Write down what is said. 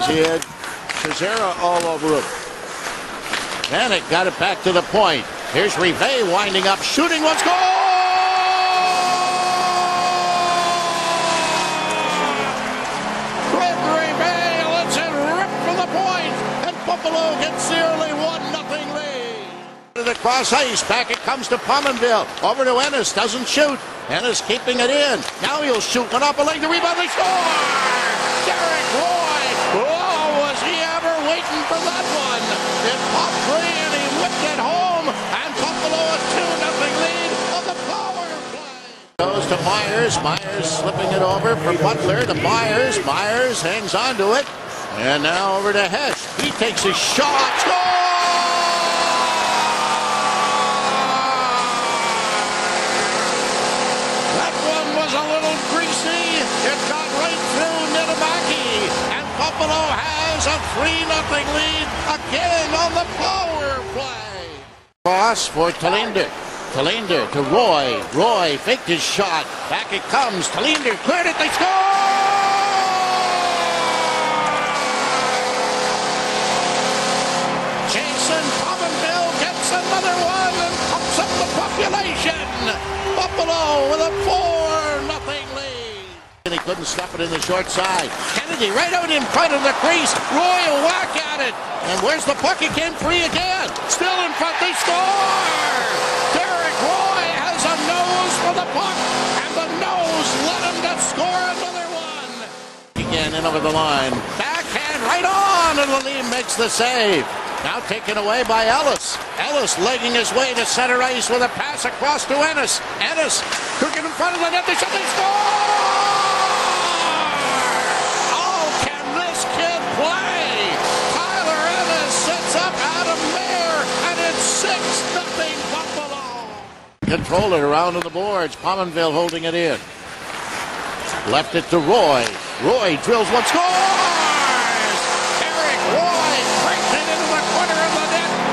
as he had Cesara all over him. Vanek got it back to the point. Here's Rivet winding up, shooting one, score! Craig Rivet lets it rip from the point, and Buffalo gets the early one nothing lead. To the cross ice, back it comes to Pominville. Over to Ennis, doesn't shoot. Ennis keeping it in. Now he'll shoot one up a leg, the rebound, they score! Derek Roy! Oh, was he ever for that one? It popped free and he whipped it home, and Buffalo a 2 nothing lead on the power play. Goes to Myers. Myers slipping it over for Butler to Myers. Myers hangs on to it. And now over to Hesh. He takes a shot. Score! That one was a little greasy. It got right through Niittymaki. And Buffalo has a 3 0 lead again on the power play. Cross for Tallinder. Tallinder to Roy. Roy faked his shot. Back it comes. Tallinder cleared it. They score! Jason Pominville gets another one and pumps up the population. Buffalo with a 4 couldn't stop it in the short side. Kennedy right out in front of the crease. Roy a whack at it. And where's the puck? It came free again. Still in front. They score! Derek Roy has a nose for the puck. And the nose led him to score another one. Again in over the line. Backhand right on. And Lalime makes the save. Now taken away by Ellis. Ellis legging his way to center ice with a pass across to Ennis. Ennis cooking in front of the net. They shot. They score! control it around to the boards. Pominville holding it in. Left it to Roy. Roy drills one, scores! Derek Roy breaks it into the corner of the net.